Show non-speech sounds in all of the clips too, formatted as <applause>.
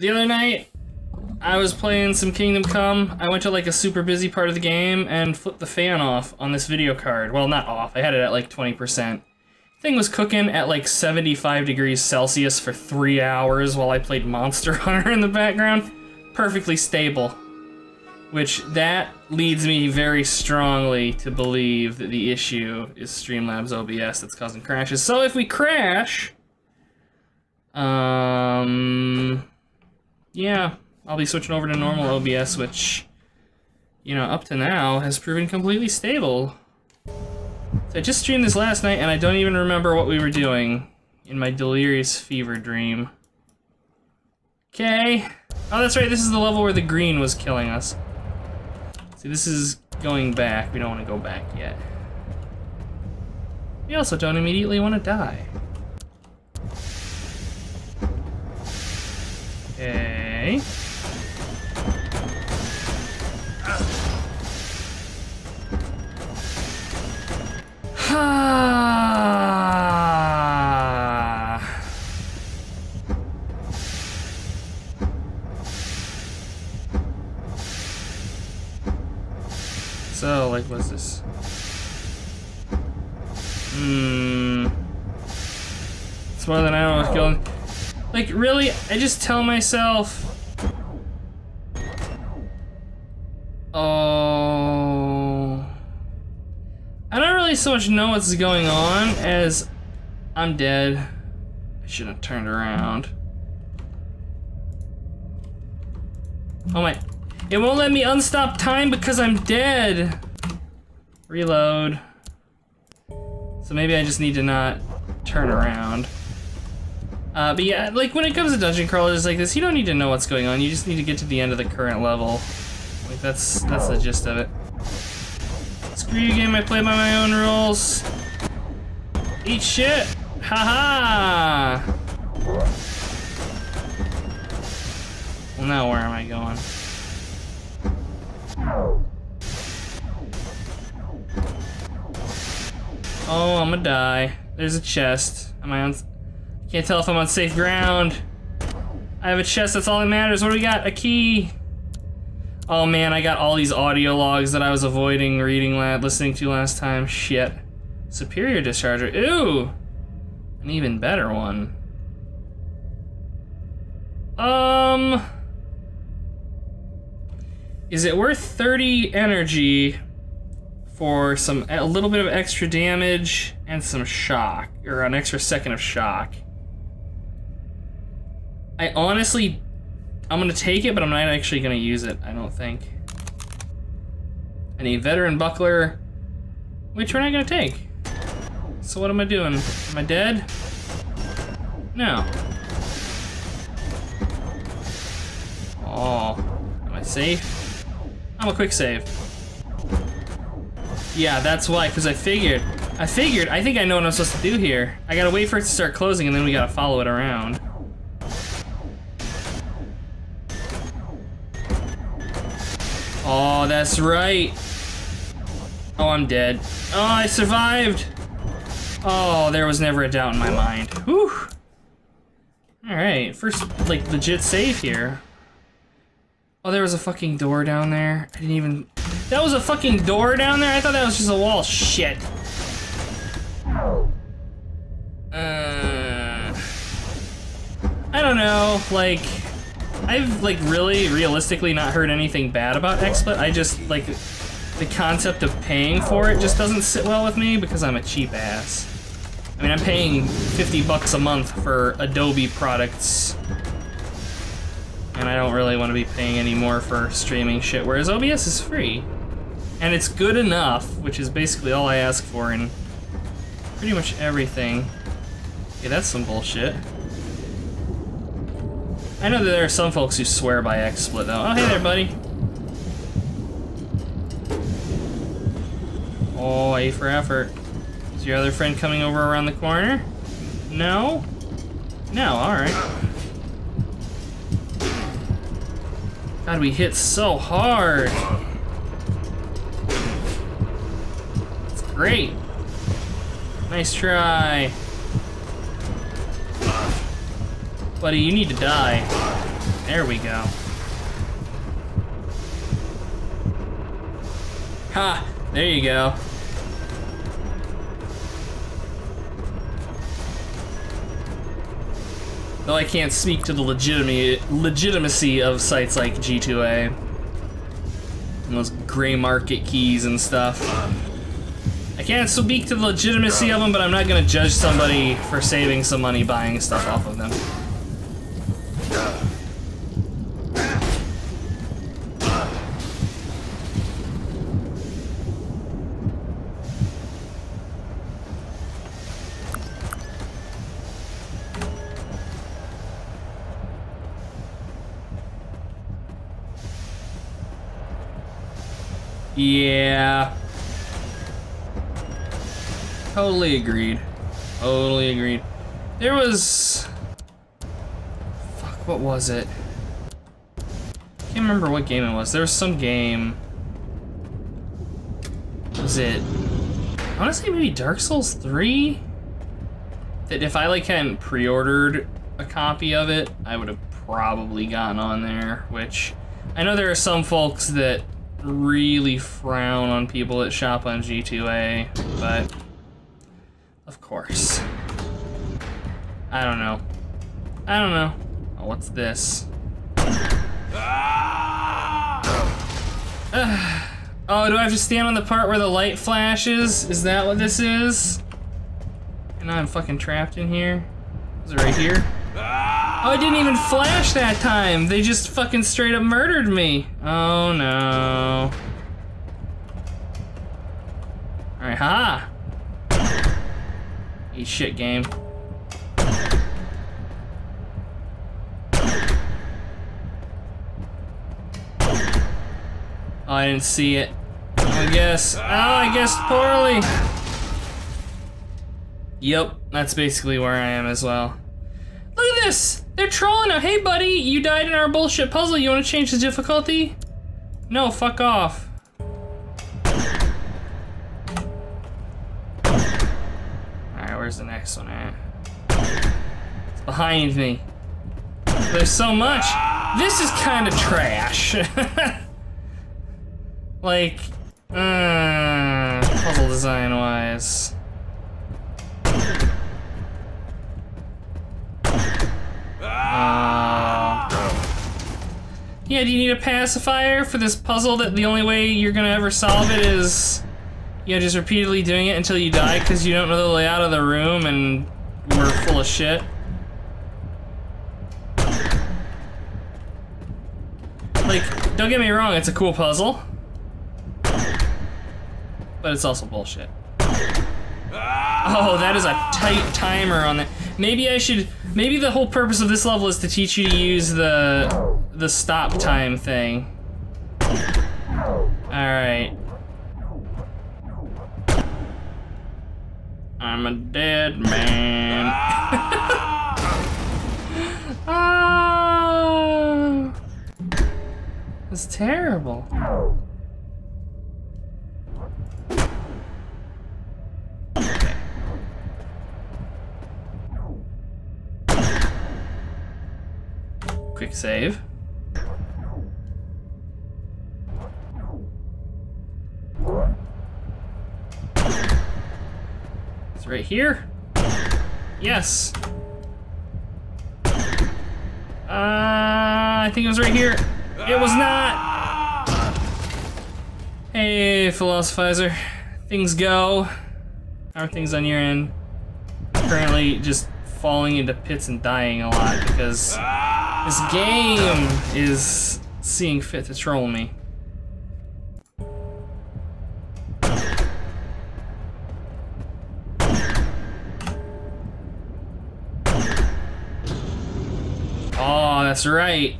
The other night, I was playing some Kingdom Come. I went to like a super busy part of the game and flipped the fan off on this video card. Well, not off. I had it at like 20%. Thing was cooking at like 75 degrees Celsius for three hours while I played Monster <laughs> Hunter in the background. Perfectly stable. Which, that leads me very strongly to believe that the issue is Streamlabs OBS that's causing crashes. So if we crash, um, yeah, I'll be switching over to normal OBS, which, you know, up to now has proven completely stable. So I just streamed this last night and I don't even remember what we were doing in my delirious fever dream. Okay. Oh, that's right, this is the level where the green was killing us. See, this is going back. We don't want to go back yet. We also don't immediately want to die. Okay. <sighs> so, like, what's this? Hmm. It's more than I what's going. Like, really? I just tell myself. So much know what's going on as I'm dead. I shouldn't have turned around. Oh my. It won't let me unstop time because I'm dead. Reload. So maybe I just need to not turn around. Uh, but yeah, like when it comes to dungeon crawlers like this, you don't need to know what's going on. You just need to get to the end of the current level. Like that's that's the gist of it. Screw game, I play by my own rules. Eat shit! Haha! -ha. Well now where am I going? Oh, I'm gonna die. There's a chest. Am I on... Can't tell if I'm on safe ground. I have a chest, that's all that matters. What do we got? A key. Oh man, I got all these audio logs that I was avoiding reading, listening to last time. Shit. Superior discharger. Ooh! An even better one. Um... Is it worth 30 energy for some a little bit of extra damage and some shock, or an extra second of shock? I honestly I'm gonna take it, but I'm not actually gonna use it, I don't think. I need veteran buckler, which we're not gonna take. So what am I doing? Am I dead? No. Oh, am I safe? I'm a quick save. Yeah, that's why, because I figured. I figured, I think I know what I'm supposed to do here. I gotta wait for it to start closing and then we gotta follow it around. Oh, that's right. Oh, I'm dead. Oh, I survived. Oh, there was never a doubt in my mind. Whew. Alright, first, like, legit save here. Oh, there was a fucking door down there. I didn't even... That was a fucking door down there? I thought that was just a wall. Shit. Uh... I don't know, like... I've like really realistically not heard anything bad about XSplit. I just like the concept of paying for it just doesn't sit well with me because I'm a cheap ass. I mean, I'm paying 50 bucks a month for Adobe products. And I don't really want to be paying any more for streaming shit, whereas OBS is free. And it's good enough, which is basically all I ask for in pretty much everything. Yeah, that's some bullshit. I know that there are some folks who swear by XSplit though. Oh, hey there, buddy. Oh, A for effort. Is your other friend coming over around the corner? No? No, alright. God, we hit so hard. It's great. Nice try. Buddy, you need to die. There we go. Ha! There you go. Though I can't speak to the legitimacy of sites like G2A. And those gray market keys and stuff. I can't speak to the legitimacy of them, but I'm not gonna judge somebody for saving some money buying stuff off of them. Yeah. Totally agreed. Totally agreed. There was... What was it? Can't remember what game it was. There was some game... Was it... I want to say maybe Dark Souls 3? That if I like hadn't pre-ordered a copy of it, I would have probably gotten on there, which... I know there are some folks that really frown on people that shop on G2A, but of course. I don't know. I don't know. Oh, what's this? <sighs> oh, do I have to stand on the part where the light flashes? Is that what this is? And I'm fucking trapped in here? Is it right here? Oh, it didn't even flash that time. They just fucking straight up murdered me. Oh no. Alright, ha! Eat shit game. I didn't see it. I guess. Oh, I guess poorly. Yep, that's basically where I am as well. Look at this! They're trolling him. Hey, buddy, you died in our bullshit puzzle. You want to change the difficulty? No, fuck off. Alright, where's the next one at? It's behind me. There's so much. This is kind of trash. <laughs> like, uh, puzzle design-wise. Yeah, do you need a pacifier for this puzzle that the only way you're gonna ever solve it is, you know, just repeatedly doing it until you die because you don't know the layout of the room and we're full of shit? Like, don't get me wrong, it's a cool puzzle. But it's also bullshit. Oh, that is a tight timer on that. Maybe I should, maybe the whole purpose of this level is to teach you to use the the stop time thing. Alright. I'm a dead man. <laughs> ah, it's terrible. Quick save. It's right here. Yes. Uh, I think it was right here. It was not. Hey, philosophizer. Things go. How are things on your end? Currently just falling into pits and dying a lot because this game is seeing fit to troll me. Oh, that's right.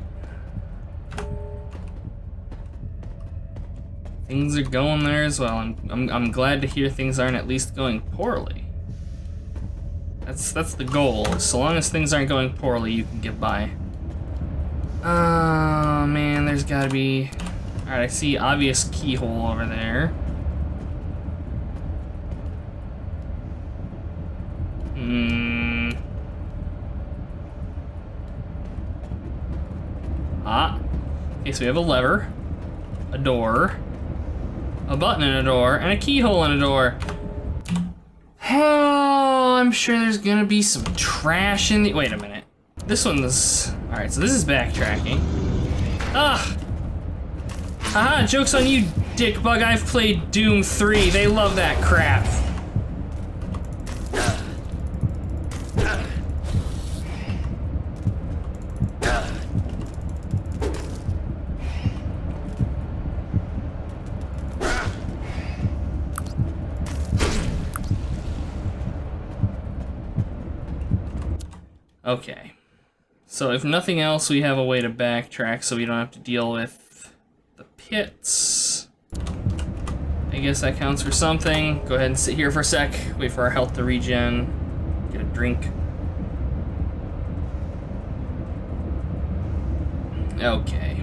Things are going there as well. I'm, I'm, I'm glad to hear things aren't at least going poorly. That's that's the goal. So long as things aren't going poorly, you can get by. Oh man, there's gotta be... Alright, I see obvious keyhole over there. Hmm. Ah. Okay, so we have a lever, a door, a button in a door, and a keyhole in a door. Oh, I'm sure there's gonna be some trash in the- wait a minute. This one's, all right, so this is backtracking. Ah! Haha, joke's on you, dickbug. I've played Doom 3. They love that crap. Okay. So if nothing else, we have a way to backtrack so we don't have to deal with the pits. I guess that counts for something. Go ahead and sit here for a sec, wait for our health to regen, get a drink. Okay.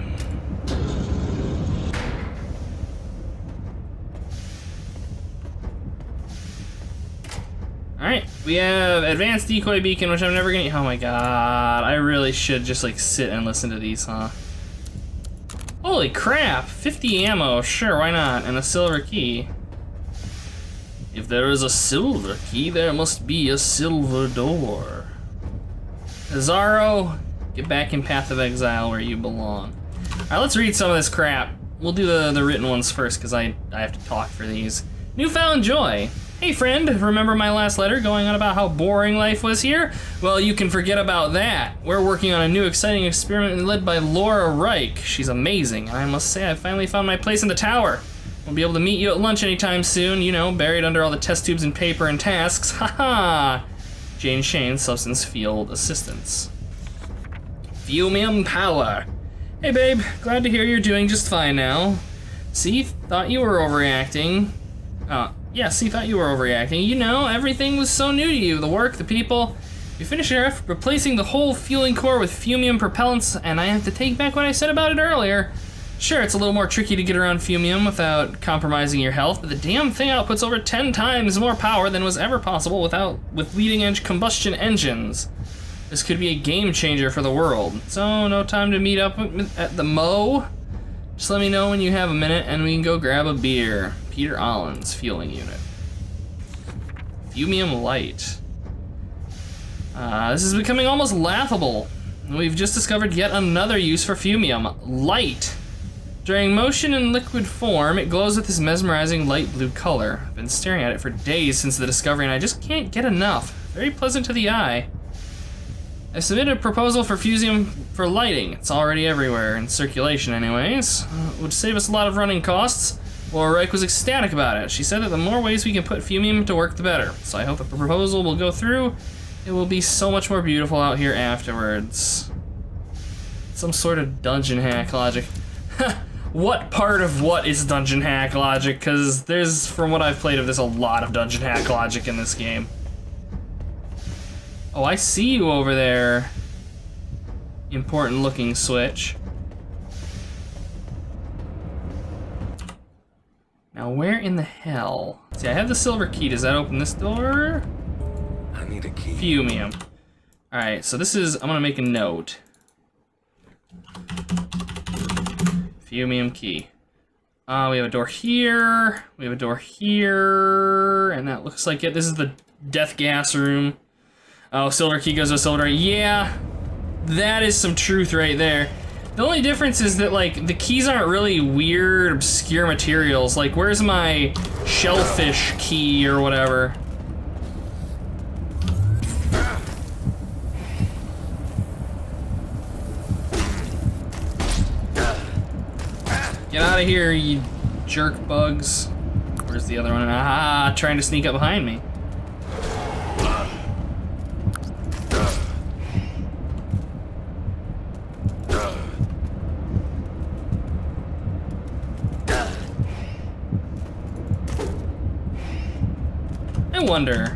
Alright, we have advanced decoy beacon, which I'm never gonna- oh my god, I really should just like sit and listen to these, huh? Holy crap, 50 ammo, sure, why not, and a silver key. If there is a silver key, there must be a silver door. Zaro, get back in Path of Exile where you belong. Alright, let's read some of this crap. We'll do the, the written ones first, because I, I have to talk for these. Newfound Joy. Hey friend, remember my last letter going on about how boring life was here? Well, you can forget about that. We're working on a new exciting experiment led by Laura Reich. She's amazing, and I must say I finally found my place in the tower. We'll be able to meet you at lunch anytime soon, you know, buried under all the test tubes and paper and tasks. <laughs> Haha! Jane Shane, Substance Field Assistance. Fumium Power. Hey babe, glad to hear you're doing just fine now. See, thought you were overreacting. Uh, yeah, he thought you were overreacting. You know, everything was so new to you. The work, the people. You finished your effort replacing the whole fueling core with fumium propellants, and I have to take back what I said about it earlier. Sure, it's a little more tricky to get around fumium without compromising your health, but the damn thing outputs over 10 times more power than was ever possible without with leading-edge combustion engines. This could be a game changer for the world. So, no time to meet up at the Mo? Just let me know when you have a minute and we can go grab a beer. Peter Allens, fueling unit. Fumium light. Uh, this is becoming almost laughable. We've just discovered yet another use for fumium, light. During motion in liquid form, it glows with this mesmerizing light blue color. I've been staring at it for days since the discovery and I just can't get enough. Very pleasant to the eye. I submitted a proposal for fumium for lighting. It's already everywhere, in circulation anyways. Uh, would save us a lot of running costs. Laura Reich was ecstatic about it. She said that the more ways we can put fumium to work, the better. So I hope the proposal will go through. It will be so much more beautiful out here afterwards. Some sort of dungeon hack logic. <laughs> what part of what is dungeon hack logic? Because there's, from what I've played of this, a lot of dungeon hack logic in this game. Oh, I see you over there. Important looking switch. Now, where in the hell? See, I have the silver key. Does that open this door? I need a key. Fumium. Alright, so this is, I'm gonna make a note. Fumium key. Uh, we have a door here, we have a door here, and that looks like it. This is the death gas room. Oh, silver key goes to silver. Yeah, that is some truth right there. The only difference is that, like, the keys aren't really weird, obscure materials. Like, where's my shellfish key or whatever? Get out of here, you jerk bugs. Where's the other one? Ah, trying to sneak up behind me. I wonder.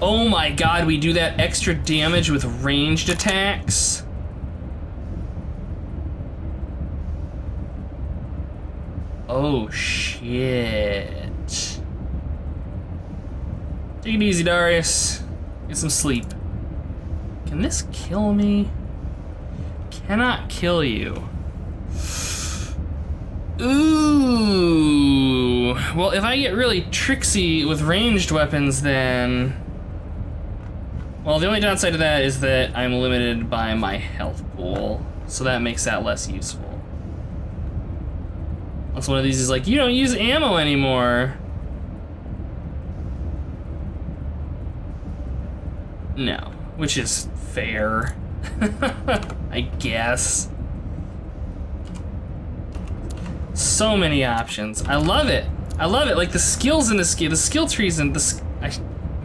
Oh my god, we do that extra damage with ranged attacks? Oh shit. Take it easy, Darius. Get some sleep. Can this kill me? cannot kill you. Ooh. Well, if I get really tricksy with ranged weapons, then... Well, the only downside to that is that I'm limited by my health pool, so that makes that less useful. Unless one of these is like, you don't use ammo anymore. No, which is fair. <laughs> I guess. So many options. I love it. I love it. Like the skills in this game, the skill trees in this, I,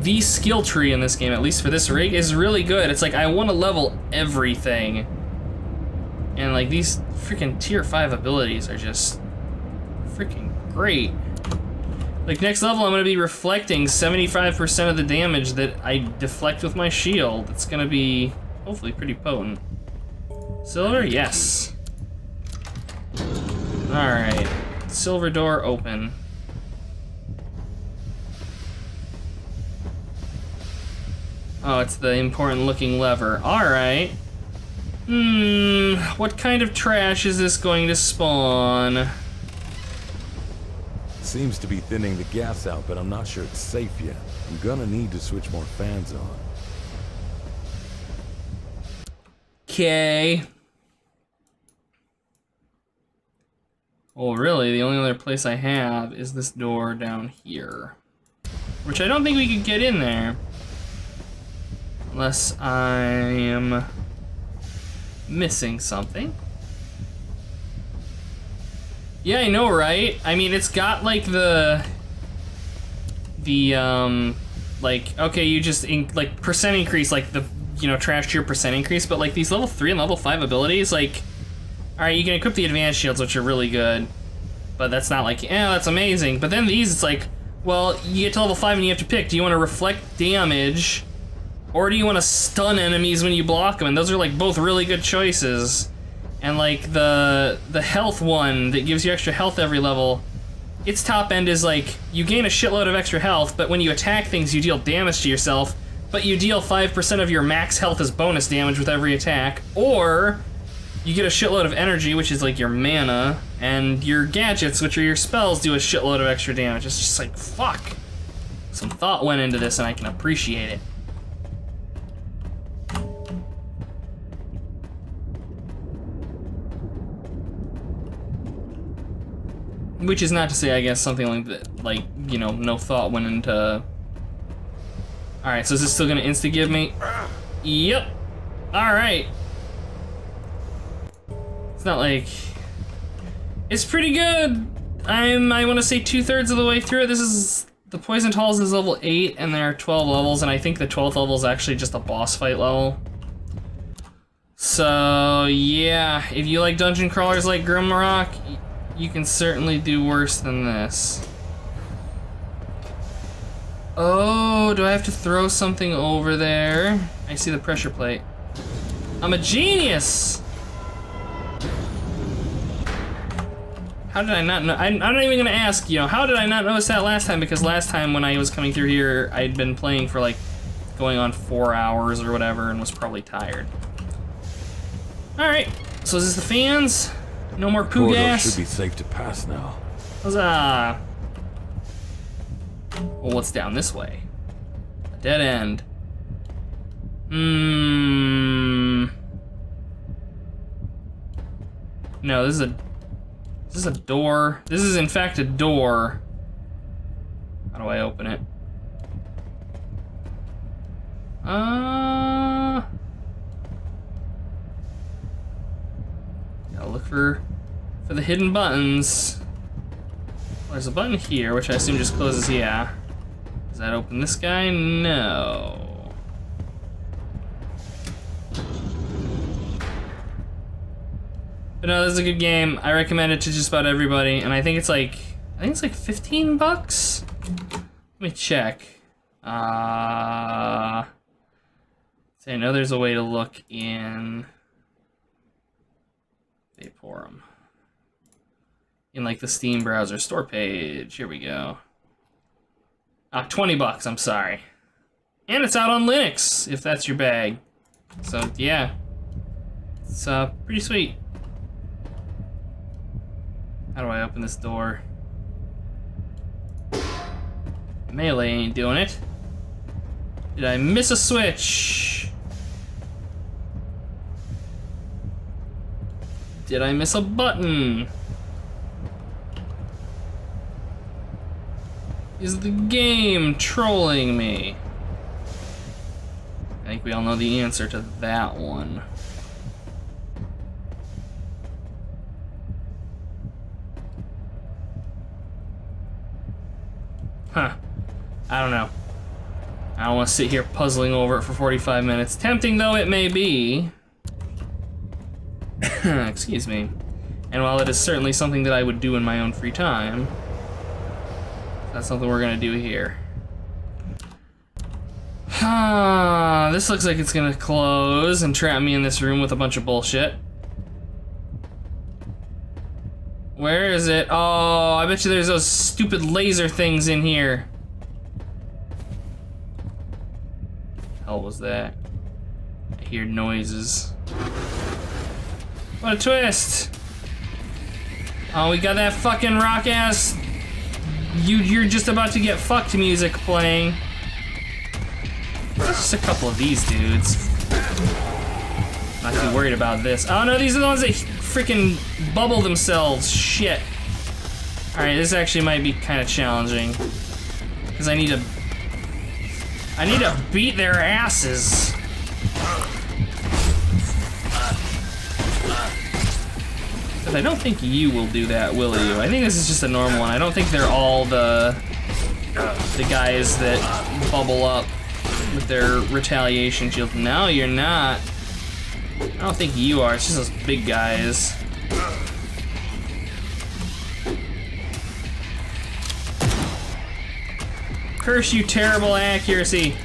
the skill tree in this game, at least for this rig, is really good. It's like I want to level everything. And like these freaking tier 5 abilities are just freaking great. Like next level I'm gonna be reflecting 75% of the damage that I deflect with my shield. It's gonna be hopefully pretty potent. Silver, yes. Alright. Silver door open. Oh, it's the important looking lever. Alright. Hmm, what kind of trash is this going to spawn? Seems to be thinning the gas out, but I'm not sure it's safe yet. I'm gonna need to switch more fans on. Okay. Well, really, the only other place I have is this door down here. Which I don't think we could get in there. Unless I'm missing something. Yeah, I know, right? I mean, it's got, like, the... The, um... Like, okay, you just, like, percent increase, like, the, you know, trash tier percent increase, but, like, these level 3 and level 5 abilities, like... Alright, you can equip the advanced shields, which are really good. But that's not like, yeah, that's amazing. But then these, it's like, well, you get to level 5 and you have to pick. Do you want to reflect damage, or do you want to stun enemies when you block them? And those are, like, both really good choices. And like the the health one that gives you extra health every level, its top end is like you gain a shitload of extra health, but when you attack things, you deal damage to yourself, but you deal 5% of your max health as bonus damage with every attack, or you get a shitload of energy, which is like your mana, and your gadgets, which are your spells, do a shitload of extra damage. It's just like, fuck. Some thought went into this, and I can appreciate it. Which is not to say, I guess, something like that, like, you know, no thought went into... Alright, so is this still gonna insta-give me? Yep. Alright. It's not like... It's pretty good! I'm, I want to say two-thirds of the way through it. This is... The Poison Halls is level 8, and there are 12 levels, and I think the 12th level is actually just a boss fight level. So, yeah, if you like dungeon crawlers like Grimrock, you can certainly do worse than this. Oh, do I have to throw something over there? I see the pressure plate. I'm a genius! How did I not know? I'm not even gonna ask, you know, how did I not notice that last time? Because last time when I was coming through here, I'd been playing for like going on four hours or whatever and was probably tired. Alright, so is this the fans? No more poo Corridor gas. should be safe to pass now. Huzzah! Well, what's down this way? A dead end. Hmm. No, this is a. This is a door. This is in fact a door. How do I open it? Uh. Look for for the hidden buttons. There's a button here, which I assume just closes, yeah. Does that open this guy? No. But no, this is a good game. I recommend it to just about everybody, and I think it's like, I think it's like 15 bucks? Let me check. Uh, so I know there's a way to look in Vaporum. In like the Steam browser store page. Here we go. Ah, 20 bucks, I'm sorry. And it's out on Linux, if that's your bag. So, yeah. It's uh, pretty sweet. How do I open this door? Melee ain't doing it. Did I miss a switch? Did I miss a button? Is the game trolling me? I think we all know the answer to that one. Huh. I don't know. I don't want to sit here puzzling over it for 45 minutes. Tempting though it may be. <coughs> Excuse me. And while it is certainly something that I would do in my own free time, that's something we're gonna do here. This looks like it's gonna close and trap me in this room with a bunch of bullshit. Where is it? Oh, I bet you there's those stupid laser things in here. hell was that? I hear noises. What a twist! Oh, we got that fucking rock ass. You, you're just about to get fucked music playing. Just a couple of these dudes. Not too worried about this. Oh no, these are the ones that freaking bubble themselves. Shit. Alright, this actually might be kind of challenging. Because I need to... I need to beat their asses. I don't think you will do that, will you? I think this is just a normal one. I don't think they're all the... the guys that bubble up with their retaliation shield. No, you're not. I don't think you are, it's just those big guys. Curse you terrible accuracy.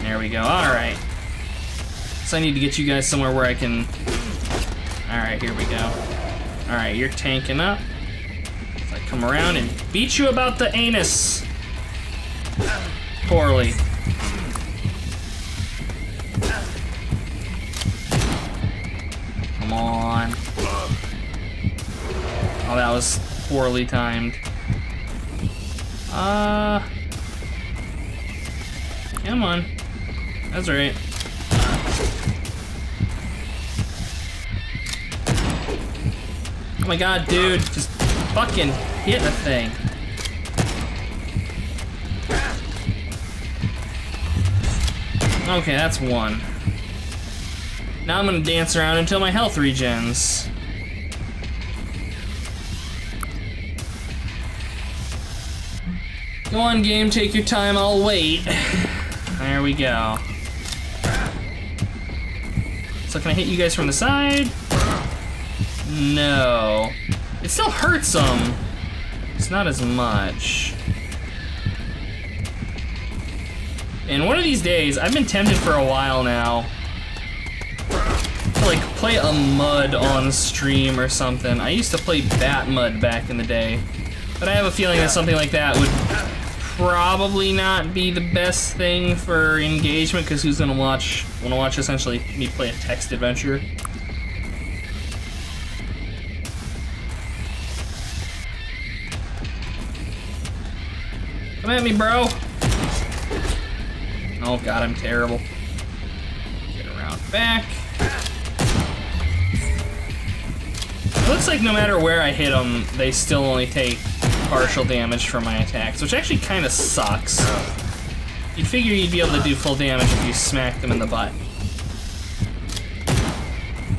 There we go, alright. So I need to get you guys somewhere where I can... Alright, here we go. Alright, you're tanking up. So I come around and beat you about the anus. Poorly. Come on. Oh, that was poorly timed. Uh... Come on. That's right. Oh my god, dude. Just fucking hit the thing. Okay, that's one. Now I'm gonna dance around until my health regens. Go on, game, take your time, I'll wait. <sighs> There we go. So can I hit you guys from the side? No. It still hurts them. It's not as much. And one of these days, I've been tempted for a while now to like play a mud on stream or something. I used to play BatMUD back in the day, but I have a feeling that something like that would probably not be the best thing for engagement because who's gonna watch? Wanna watch essentially me play a text adventure? Come at me, bro. Oh god, I'm terrible. Get around back. It looks like no matter where I hit them, they still only take partial damage from my attacks, which actually kind of sucks. You'd figure you'd be able to do full damage if you smacked them in the butt.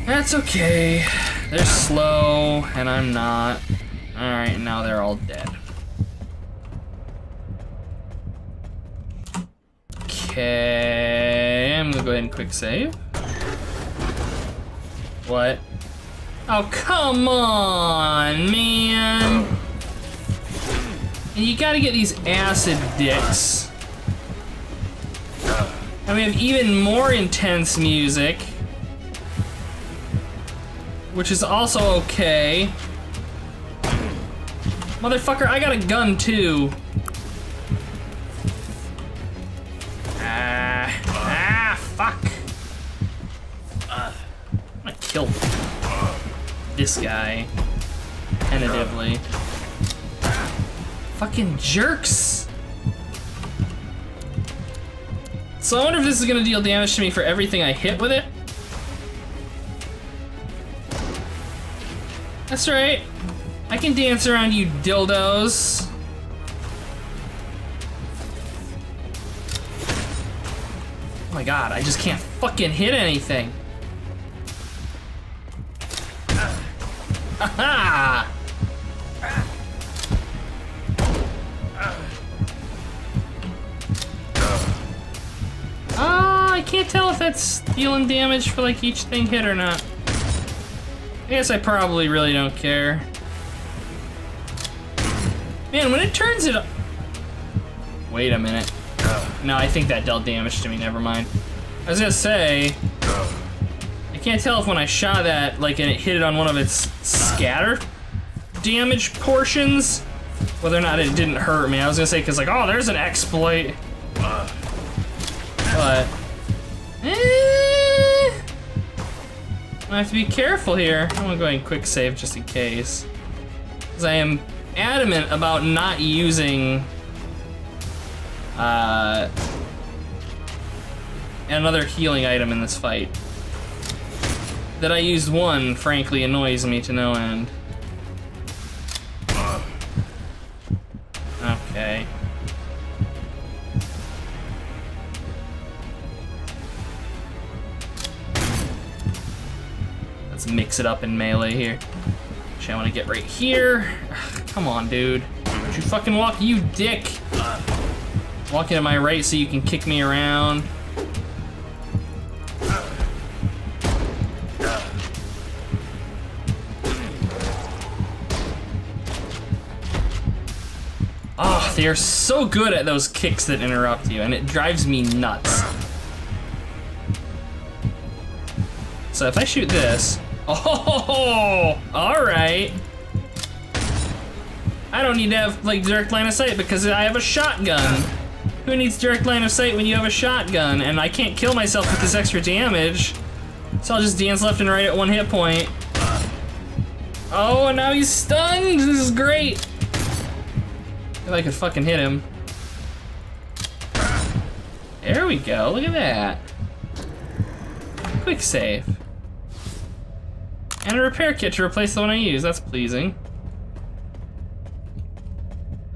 That's okay. They're slow, and I'm not. Alright, now they're all dead. Okay, I'm gonna go ahead and quick save. What? Oh, come on, man. And you gotta get these acid dicks. And we have even more intense music. Which is also okay. Motherfucker, I got a gun too. This guy. Tentatively. Fucking jerks! So I wonder if this is gonna deal damage to me for everything I hit with it. That's right. I can dance around you dildos. Oh my god, I just can't fucking hit anything. <laughs> Ah, I can't tell if that's dealing damage for like each thing hit or not. I guess I probably really don't care. Man, when it turns it... Up. Wait a minute. No, I think that dealt damage to me, never mind. I was gonna say... I can't tell if when I shot that, like, and it hit it on one of its scatter damage portions, whether or not it didn't hurt me. I was gonna say, because, like, oh, there's an exploit. But... Eh, I have to be careful here. I'm gonna go ahead and quick save just in case. Because I am adamant about not using uh, another healing item in this fight. That I used one, frankly, annoys me to no end. Okay. Let's mix it up in melee here. Actually, I want to get right here. Ugh, come on, dude. Don't you fucking walk, you dick! Walking to my right so you can kick me around. They are so good at those kicks that interrupt you, and it drives me nuts. So if I shoot this, <laughs> oh, all right. I don't need to have like direct line of sight because I have a shotgun. Who needs direct line of sight when you have a shotgun? And I can't kill myself with this extra damage. So I'll just dance left and right at one hit point. Oh, and now he's stunned. This is great. If I could fucking hit him. There we go. Look at that. Quick save. And a repair kit to replace the one I use. That's pleasing.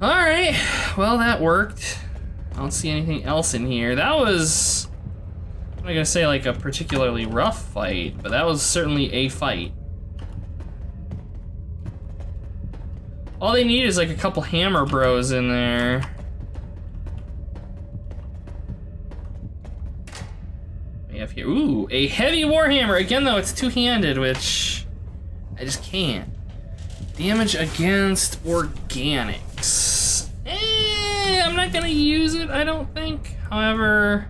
Alright. Well, that worked. I don't see anything else in here. That was... I'm not gonna say like a particularly rough fight, but that was certainly a fight. All they need is like a couple hammer bros in there. Have here, ooh, a heavy warhammer. Again though, it's two-handed, which I just can't. Damage against organics. Eh, I'm not gonna use it, I don't think. However,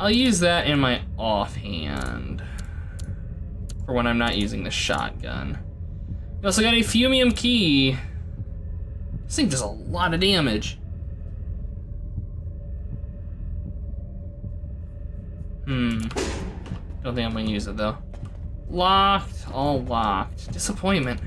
I'll use that in my offhand for when I'm not using the shotgun. Also got a Fumium Key. This thing does a lot of damage. Hmm. Don't think I'm gonna use it though. Locked, all locked. Disappointment.